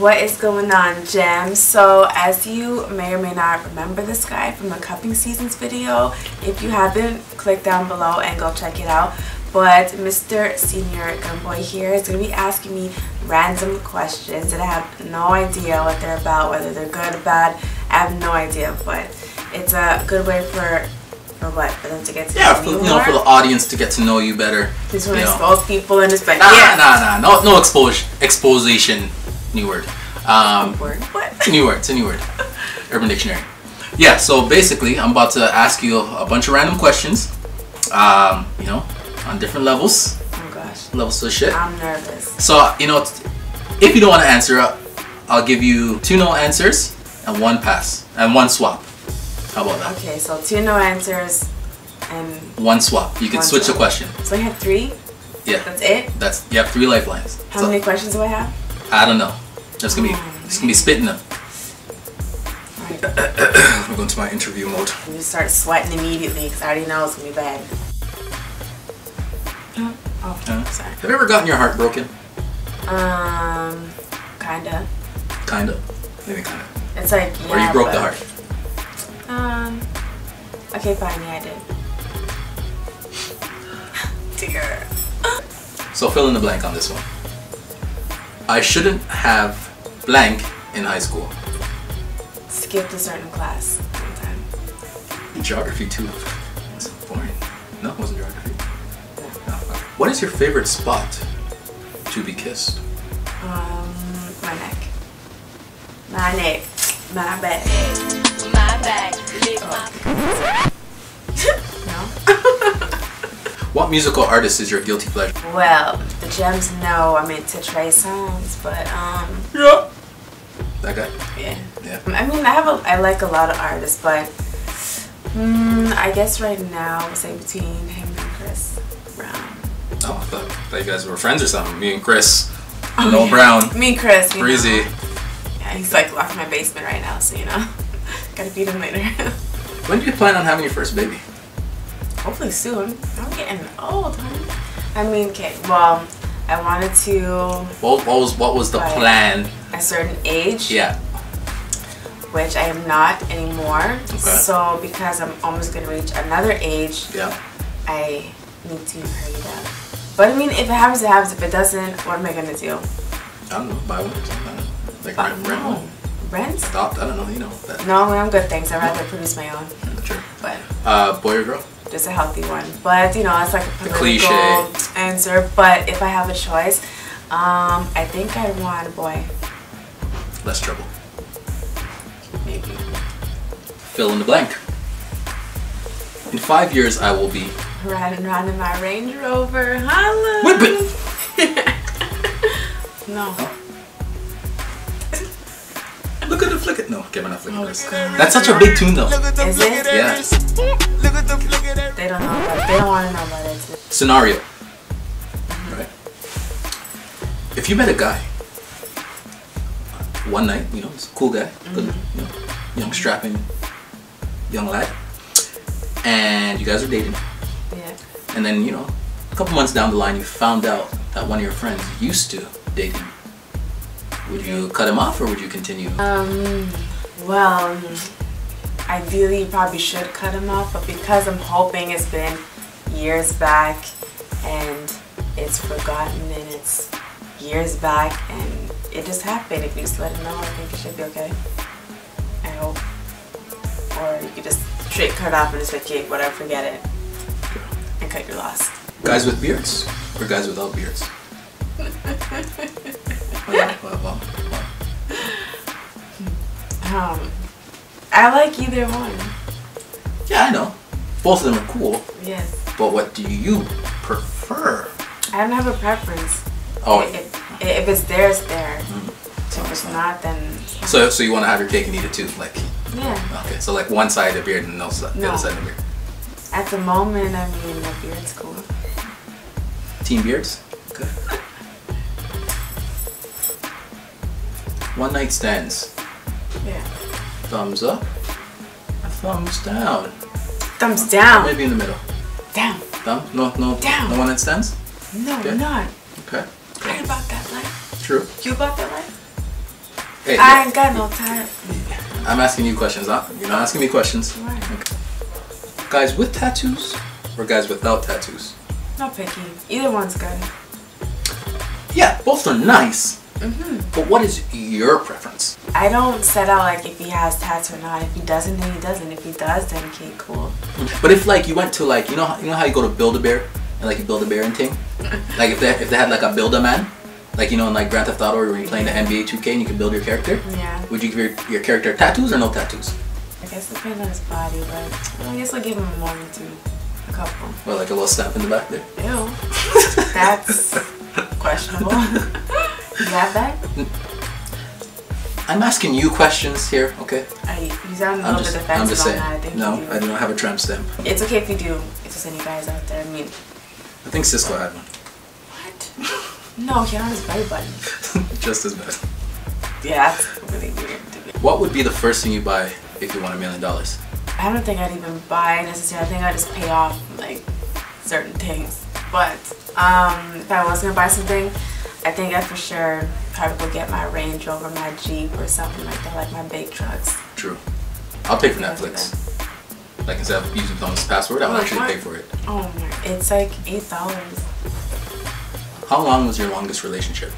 What is going on, Gems? So, as you may or may not remember this guy from the cupping seasons video, if you haven't, click down below and go check it out. But Mr. Senior Gumboy here is going to be asking me random questions that I have no idea what they're about, whether they're good or bad. I have no idea, but it's a good way for for what? For them to get to Yeah, know for, you you know, more? for the audience to get to know you better. Just want to expose people and just like, Nah, yeah. nah, nah, no, no expose, exposition. New word. Um, Word. What? it's a new word. It's a new word. Urban Dictionary. Yeah. So basically, I'm about to ask you a bunch of random questions. Um, you know, on different levels, Oh gosh. levels of shit. I'm nervous. So you know, if you don't want to answer, I'll give you two no answers and one pass and one swap. How about that? Okay, so two no answers and One swap. You can switch the question. so I have three. Yeah. That's it. That's you have three lifelines. How So, many questions do I have? I don't know. Just gonna be, just gonna be spitting them. Alright. I'm going to my interview mode. I'm just start sweating immediately because I already know it's gonna be bad. Oh, oh, Yeah. sorry. Have you ever gotten your heart broken? Um, kinda. Kinda. Maybe kinda. It's like yeah, Or you broke the heart. Um. Okay, fine. Yeah, I did. Dear. So fill in the blank on this one. I shouldn't have blank in high school. Skipped a certain class one time. Geography too. It's boring. No, it wasn't geography. No. What is your favorite spot to be kissed? Um, my neck. My neck. My back. My back, lick No. What musical artist is your guilty pleasure? Well, the gems know I'm into Trey Songz, but um, Yeah. That guy. yeah. Yeah. I mean, I have a, I like a lot of artists, but mm, I guess right now I would say between him and Chris Brown. Oh, I thought, thought you guys were friends or something. Me and Chris. Noel Brown. Me and Chris. Breezy. know. Yeah, he's like locked in my basement right now, so you know, gotta beat him later. When do you plan on having your first baby? Hopefully soon. I'm getting old, honey. I mean, okay. Well, I wanted to What, what was what was the plan? a certain age. Yeah. which I am not anymore. Okay. So because I'm almost gonna reach another age, Yeah. I need to hurry it up. But I mean, if it happens, it happens. If it doesn't, what am I gonna do? I don't know. Buy one or something. Like Uh, rent, rent no. one. Rent? Adopt. I don't know. You know that. No, I'm good. Thanks. I'd rather produce my own, Sure. but Uh, boy or girl? Just a healthy one. But you know, it's like a political cliche. answer. But if I have a choice, um, I think I'd want a boy. Less trouble. Maybe. Fill in the blank. In five years, I will be. Riding around in my Range Rover. Holla. Whip it. No. Look at the flick it. No, okay, we're not flicking Oh, this. God. That's such a big tune, though. Is it? Yeah. They don't know about They don't want to know about it. Scenario. Right. If you met a guy one night, you know, he's a cool guy, good, mm-hmm. you know, young strapping young lad, and you guys are dating, Yeah. and then you know, a couple months down the line, you found out that one of your friends used to date him. Would you cut him off, or would you continue? Um, well, ideally you probably should cut him off, but because I'm hoping it's been years back and it's forgotten and it's years back and it just happened, if you just let him know, I think it should be okay. I hope. Or you could just straight cut off and just like, okay, whatever, forget it. And cut your loss. Guys with beards or guys without beards? Um, I like either one. Yeah, I know. Both of them are cool, Yes. but what do you prefer? I don't have a preference. Oh, If, if it's there, it's there. Mm. If it's not, then so so you want to have your cake and eat it too, like yeah. okay, so like one side of the beard and no, the No. other side of the beard. At the moment, I mean, the beard's cool. Team beards. One night stands. Yeah. Thumbs up. Thumbs down. Thumbs down. maybe in the middle. Down. Thumb. No, no. Down. No one night stands. No, Okay. not. Okay. I about that life. True. You about that life? Hey, I yeah, ain't got no time. I'm asking you questions. Huh? You're not asking me questions. Right. Guys with tattoos or guys without tattoos? Not picky. Either one's good. Yeah, both are nice. Mm-hmm. But what is your preference? I don't set out like if he has tats or not. If he doesn't, then he doesn't. If he does, then okay, cool. But if like you went to like you know how- you know how you go to Build a Bear and like you build a bear and thing, like if they if they had like a Build a Man, like you know in like Grand Theft Auto where you're playing the NBA 2K and you can build your character. Yeah. Would you give your, your character tattoos or no tattoos? I guess it depends on his body, but I guess I'll give him one or two. A couple. Well, like a little stamp in the back there. Ew. That's questionable. you have that? I'm asking you questions here, okay? I, you sound a I'm little just, bit I'm defensive just on saying. that. I think No, do. I do not have a tramp stamp. It's okay if you do. If there's any guys out there. I mean, I think Cisco had one. what? No, he has belly button. Just as bad. Yeah, that's really weird. What would be the first thing you buy if you won a million dollars? I don't think I'd even buy necessarily. I think I'd just pay off like certain things. But um, if I was gonna buy something, I think I for sure probably would get my Range Rover, my Jeep, or something like that, like my big trucks. True. I'll pay for Netflix. Like instead of using Thomas' password, I will Oh, actually pay for it. Oh my! It's like eight dollars. How long was your longest relationship?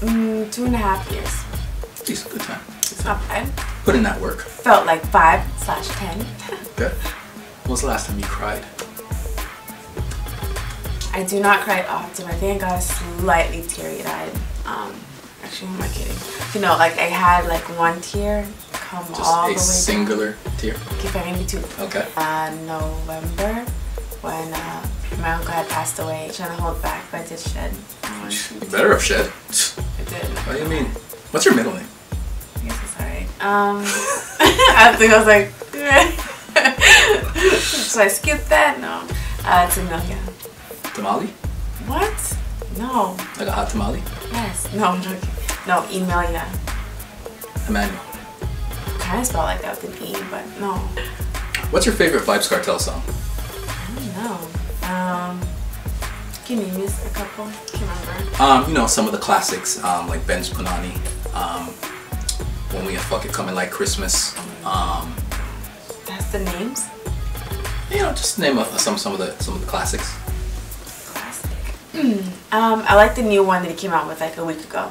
Mm, two and a half years. Decent, good time. It's not bad. Put in that work. Felt like five slash ten. Okay. When was the last time you cried? I do not cry often. I think I got slightly teary eyed. Um, actually, who am I kidding? You know, like I had like one tear come Just all the way singular tear. down. Keep it maybe two. Okay. Uh, November when uh, my uncle had passed away. Trying to hold back, but I did shed. You better have shed. I did. What do you mean? What's your middle name? I guess it's alright. Um, I think I was like, so I skipped that. No, uh, it's Amelia. Tamale? What? No. Like a hot tamale? Yes. No, I'm joking. No, Emilia. Emmanuel. Kind of spelled like that with an E, but no. What's your favorite Vybz Kartel song? I don't know. Um, can you name a couple? Can't remember. Um, you know, some of the classics, um, like Benz Punany, um, When We Are Fucking Coming Like Christmas, um, That's the names. you know, just name a, some some of the some of the classics. Classic. um, I like the new one that he came out with like a week ago.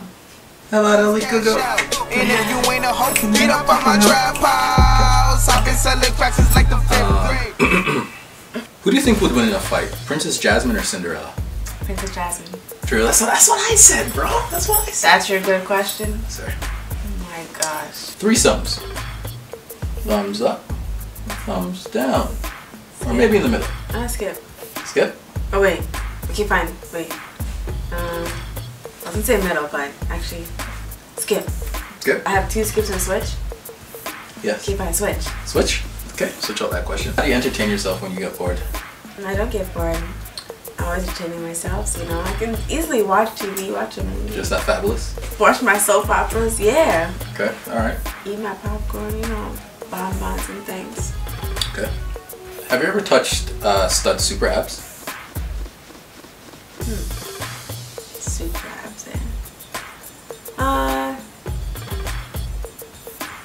How about a week ago? And if you ain't a hoe, get up on my trap house. I've been selling cracks since like the fifth grade. Who do you think would win in a fight, Princess Jasmine or Cinderella? Princess Jasmine. True, that's what, that's what I said, bro. That's what I said. That's your good question. Sorry. Oh my gosh. Three sums. Thumbs up, thumbs down, or maybe in the middle. I'm skip. Skip. Oh wait. Okay, fine. Wait. Um, I was gonna say middle, but actually, skip. Skip. I have two skips and a switch. Yes. Okay, fine. Switch. Switch. Okay. Switch out that question. How do you entertain yourself when you get bored? And I don't get bored. I'm always entertaining myself, so you know I can easily watch TV, watch a movie, Just that fabulous. watch my soap operas. Yeah, Okay. All right. eat my popcorn, you know, bonbons and things. Okay. Have you ever touched uh, stud super Super abs in. Uh,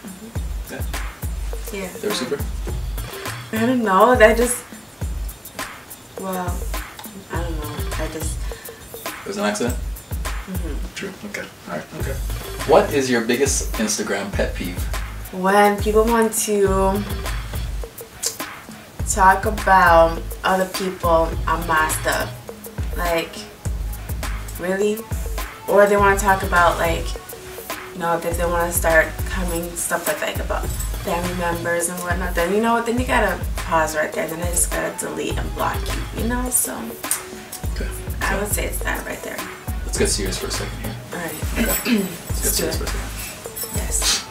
mm-hmm. Yeah. yeah. They were super. I don't know. That just. Well, I don't know. I just. It was an accident. Mm-hmm. True. Okay. All right. Okay. What is your biggest Instagram pet peeve? When people want to talk about other people on my stuff, like, really? Or they want to talk about, like, you know, if they want to start coming stuff like, like about family members and whatnot, then you know what? Then you gotta pause right there. Then I just gotta delete and block you, you know? So Okay. I would say it's that right there. Let's get serious for a second here. Alright. Okay. Let's get Let's do serious it. for a second. Yes.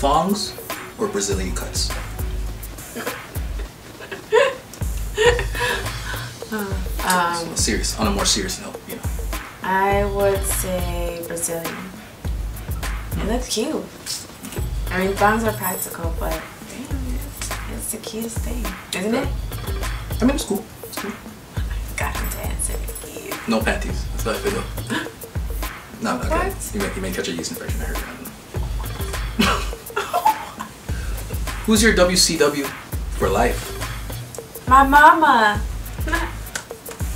Thongs or Brazilian cuts? Um, serious. On a more serious note, you know. I would say Brazilian. It looks cute. I mean, thongs are practical, but damn, it's, it's the cutest thing, isn't it? I mean, it's cool. It's cool. Got him to answer. No panties. That's how I feel. No, okay. What? You may, you may catch a yeast infection. I heard. Who's your WCW for life? My mama.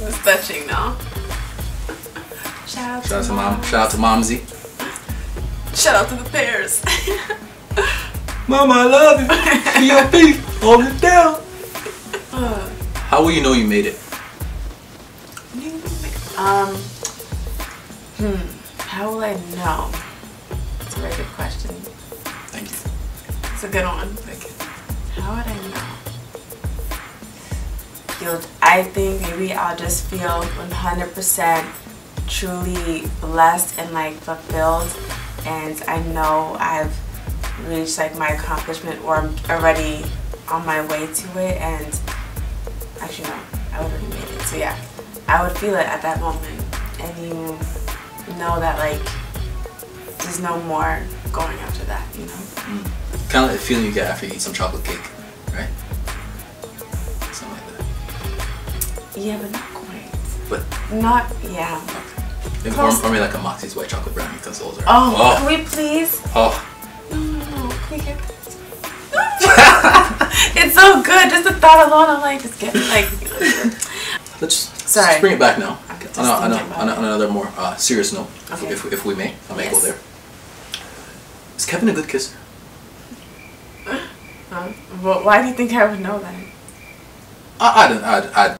It's touching now. Shout out Shout out to to mom. mom. Shout out to Momsy. Shout out to the pears. Mama, I love you. POP, hold it down. How will you know you made it? um. Hmm. How will I know? That's a very good question. Thank you. It's a good one. Thank you. How would I know? I think maybe I'll just feel 100% truly blessed and like fulfilled, and I know I've reached like my accomplishment or I'm already on my way to it. And actually, no, I already made it. So yeah, I would feel it at that moment, and you know that like there's no more going after that. You know. Kind of like the feeling you get after you eat some chocolate cake, Yeah, but not quite. But Not, yeah. maybe, or, Close. or maybe like a Moxie's white chocolate brownie because those are. Oh, Oh. can we please? oh. No, no, no. Can we get this? it's so good. Just the thought alone, I'm like, just get like. Let's, Sorry. bring it back now. I could just On, a, on, a, on, a, on another more uh, serious note, if, Okay. if, if we may, I may go there. Is Kevin a good kisser? Huh? Well, why do you think I would know that? I, I don't. I, I,